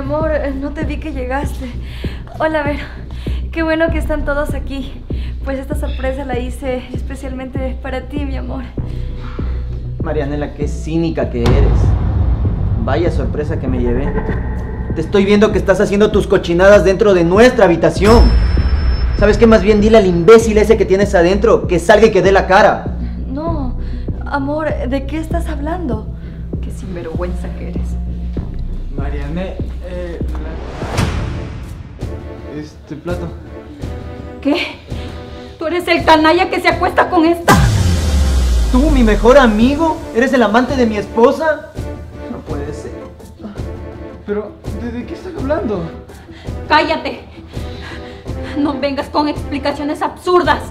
no te vi que llegaste. Hola, Vero. Qué bueno que están todos aquí. Pues esta sorpresa la hice especialmente para ti, mi amor. Marianela, qué cínica que eres. Vaya sorpresa que me llevé. Te estoy viendo que estás haciendo tus cochinadas dentro de nuestra habitación. ¿Sabes qué? Más bien dile al imbécil ese que tienes adentro que salga y que dé la cara. No, amor, ¿de qué estás hablando? Qué sinvergüenza que eres. Mariane, eh, Este plato. ¿Qué? ¿Tú eres el canalla que se acuesta con esta? ¿Tú, mi mejor amigo? ¿Eres el amante de mi esposa? No puede ser. Pero, ¿de, qué están hablando? ¡Cállate! No vengas con explicaciones absurdas.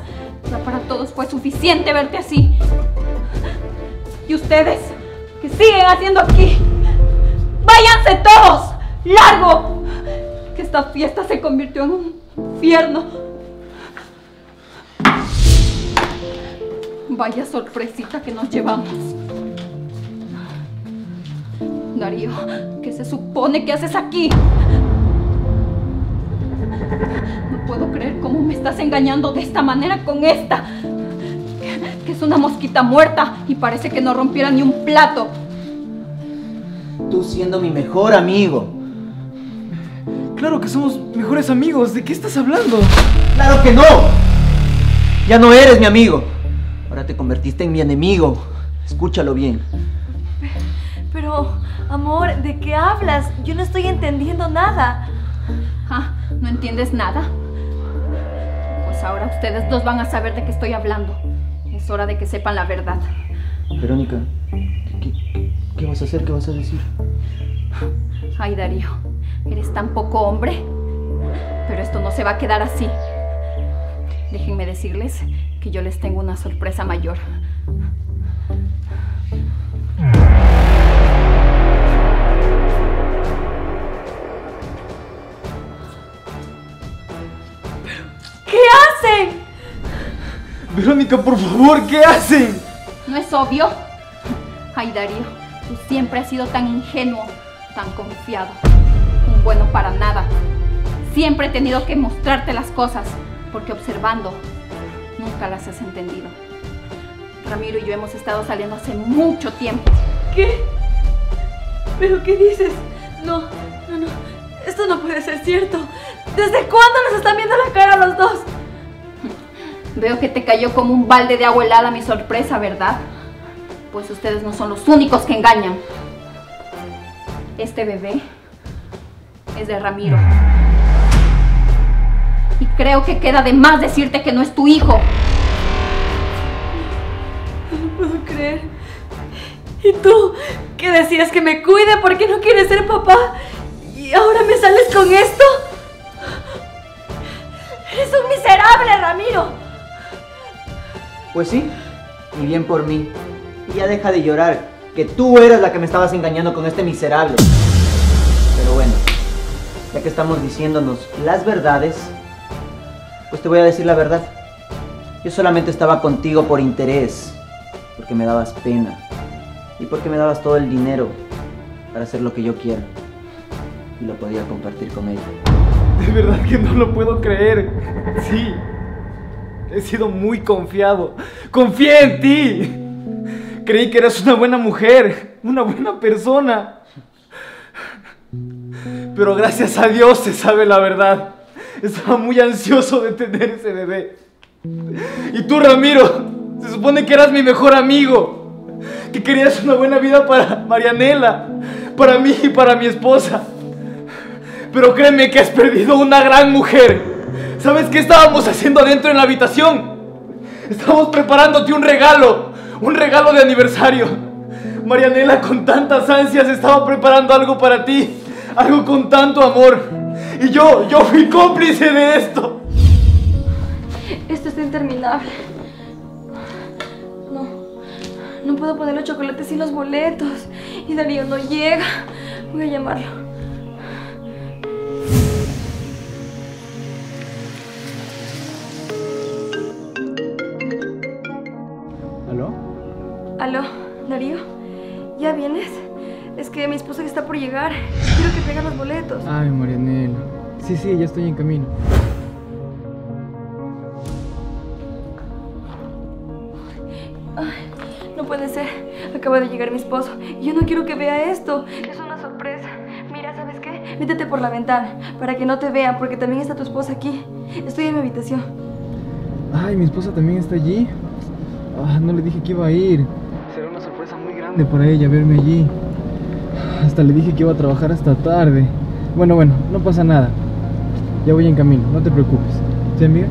Ya para todos fue suficiente verte así. ¿Y ustedes? ¿Qué siguen haciendo aquí? ¡Váyanse todos! ¡Largo! Esta fiesta se convirtió en un infierno. Vaya sorpresita que nos llevamos. Darío, ¿qué se supone que haces aquí? No puedo creer cómo me estás engañando de esta manera con esta. Que es una mosquita muerta y parece que no rompiera ni un plato. Tú siendo mi mejor amigo. Claro que somos mejores amigos. ¿De qué estás hablando? ¡Claro que no! Ya no eres mi amigo. Ahora te convertiste en mi enemigo. Escúchalo bien. Pero, amor, ¿de qué hablas? Yo no estoy entendiendo nada. Ah, ¿no entiendes nada? Pues ahora ustedes dos van a saber de qué estoy hablando. Es hora de que sepan la verdad. Verónica, ¿qué, qué vas a hacer? ¿Qué vas a decir? Ay, Darío, eres tan poco hombre. Pero esto no se va a quedar así. Déjenme decirles que yo les tengo una sorpresa mayor. ¿Qué hacen? Verónica, por favor, ¿qué hacen? ¿No es obvio? Ay, Darío, tú siempre has sido tan ingenuo, tan confiado. Un bueno para nada. Siempre he tenido que mostrarte las cosas, porque observando nunca las has entendido. Ramiro y yo hemos estado saliendo hace mucho tiempo. ¿Qué? ¿Pero qué dices? No, no, no. Esto no puede ser cierto. ¿Desde cuándo nos están viendo la cara los dos? Veo que te cayó como un balde de agua helada mi sorpresa, ¿verdad? Pues ustedes no son los únicos que engañan. Este bebé es de Ramiro. Y creo que queda de más decirte que no es tu hijo. No puedo creer. ¿Y tú? ¿Qué decías que me cuide porque no quieres ser papá? ¿Y ahora me sales con esto? Pues sí, y bien por mí. Y ya deja de llorar, que tú eras la que me estabas engañando con este miserable. Pero bueno, ya que estamos diciéndonos las verdades, pues te voy a decir la verdad. Yo solamente estaba contigo por interés, porque me dabas pena y porque me dabas todo el dinero para hacer lo que yo quiera. Y lo podía compartir con ella. De verdad que no lo puedo creer. Sí. He sido muy confiado. Confié en ti. Creí que eras una buena mujer, una buena persona. Pero gracias a Dios se sabe la verdad. Estaba muy ansioso de tener ese bebé. Y tú, Ramiro, se supone que eras mi mejor amigo. Que querías una buena vida para Marianela, para mí y para mi esposa. Pero créeme que has perdido una gran mujer. ¿Sabes qué estábamos haciendo adentro en la habitación? Estábamos preparándote un regalo, un regalo de aniversario. Marianela con tantas ansias estaba preparando algo para ti, algo con tanto amor. Y yo, yo fui cómplice de esto. Esto es interminable. No, no puedo poner los chocolates y los boletos. Y Darío no llega. Voy a llamarlo. ¿Aló? ¿Aló, Darío? ¿Ya vienes? Es que mi esposa está por llegar. Quiero que traiga los boletos. Ay, Marianela. Sí, sí, ya estoy en camino. No puede ser. Acaba de llegar mi esposo. Y yo no quiero que vea esto. Es una sorpresa. Mira, ¿sabes qué? Métete por la ventana para que no te vean, porque también está tu esposa aquí. Estoy en mi habitación. Ay, mi esposa también está allí. Ah, no le dije que iba a ir. Grande para ella verme allí. Hasta le dije que iba a trabajar hasta tarde. Bueno, bueno, no pasa nada. Ya voy en camino, no te preocupes. ¿Sí, amiga?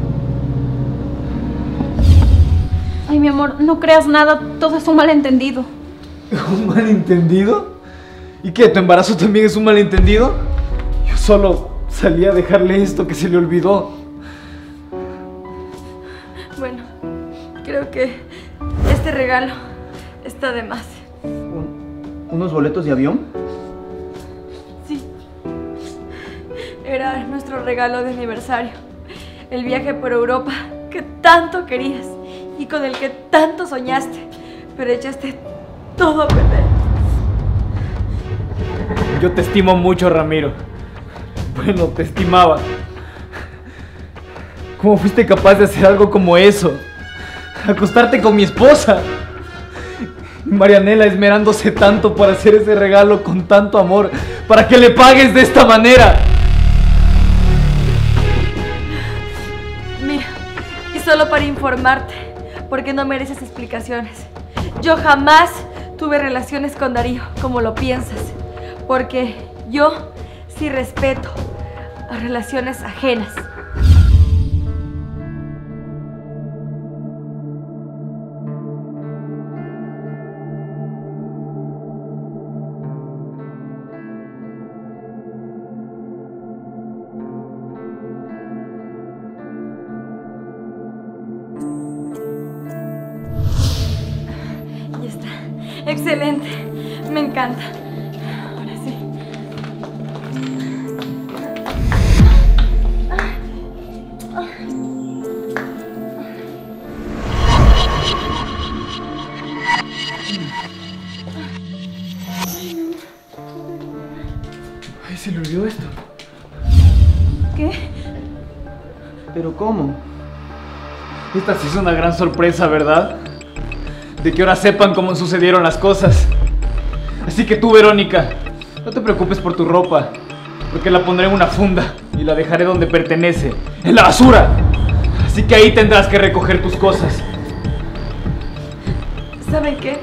Ay, mi amor, no creas nada, todo es un malentendido. ¿Un malentendido? ¿Y qué? ¿Tu embarazo también es un malentendido? Yo solo salí a dejarle esto que se le olvidó. Bueno, creo que este regalo está de más. Un- ¿Unos boletos de avión? Sí. Era nuestro regalo de aniversario. El viaje por Europa que tanto querías y con el que tanto soñaste, pero echaste todo a perder. Yo te estimo mucho, Ramiro. Bueno, te estimaba. ¿Cómo fuiste capaz de hacer algo como eso? Acostarte con mi esposa. Marianela esmerándose tanto por hacer ese regalo con tanto amor, para que le pagues de esta manera. Mira, y solo para informarte, porque no mereces explicaciones. Yo jamás tuve relaciones con Darío, como lo piensas, porque yo sí respeto a relaciones ajenas. Excelente. Me encanta. Ahora sí. Ay, se le olvidó esto. ¿Qué? ¿Pero cómo? Esta sí es una gran sorpresa, ¿verdad? De que ahora sepan cómo sucedieron las cosas. Así que tú, Verónica, no te preocupes por tu ropa, porque la pondré en una funda y la dejaré donde pertenece, en la basura. Así que ahí tendrás que recoger tus cosas. ¿Saben qué?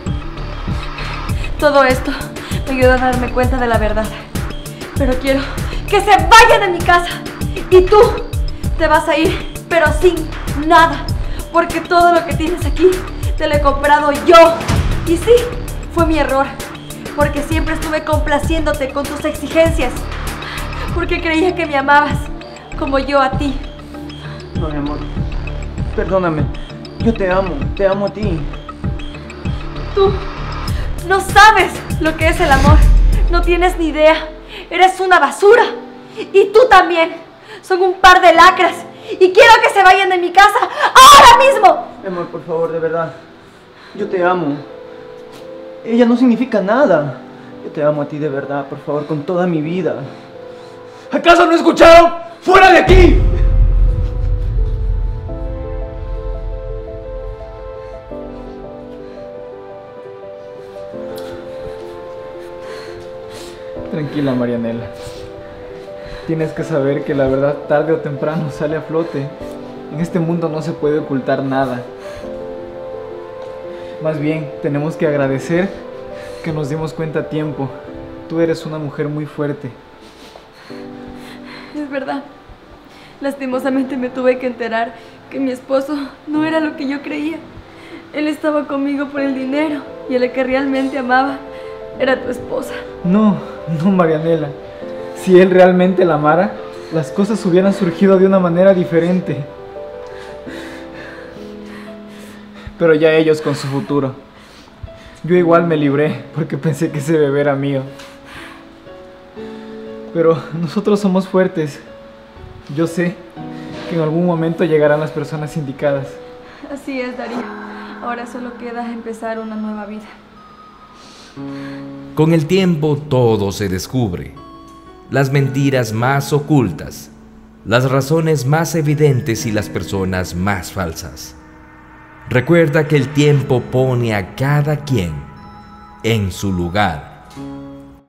Todo esto me ayuda a darme cuenta de la verdad. Pero quiero que se vayan de mi casa. Y tú te vas a ir, pero sin nada. Porque todo lo que tienes aquí te lo he comprado yo. Y sí, fue mi error. Porque siempre estuve complaciéndote con tus exigencias. Porque creía que me amabas como yo a ti. No, mi amor. Perdóname. Yo te amo. Te amo a ti. Tú no sabes lo que es el amor. No tienes ni idea. Eres una basura. Y tú también. Son un par de lacras. Y quiero que se vayan de mi casa ahora mismo. Amor, por favor, de verdad. Yo te amo. Ella no significa nada. Yo te amo a ti de verdad, por favor, con toda mi vida. ¿Acaso no escucharon? ¡Fuera de aquí! Tranquila, Marianela. Tienes que saber que la verdad tarde o temprano sale a flote. En este mundo no se puede ocultar nada. Más bien, tenemos que agradecer que nos dimos cuenta a tiempo. Tú eres una mujer muy fuerte. Es verdad. Lastimosamente me tuve que enterar que mi esposo no era lo que yo creía. Él estaba conmigo por el dinero y el que realmente amaba era tu esposa. No, no, Marianela. Si él realmente la amara, las cosas hubieran surgido de una manera diferente. Pero ya ellos con su futuro. Yo igual me libré porque pensé que ese bebé era mío. Pero nosotros somos fuertes. Yo sé que en algún momento llegarán las personas indicadas. Así es, Darío. Ahora solo queda empezar una nueva vida. Con el tiempo todo se descubre. Las mentiras más ocultas, las razones más evidentes y las personas más falsas. Recuerda que el tiempo pone a cada quien en su lugar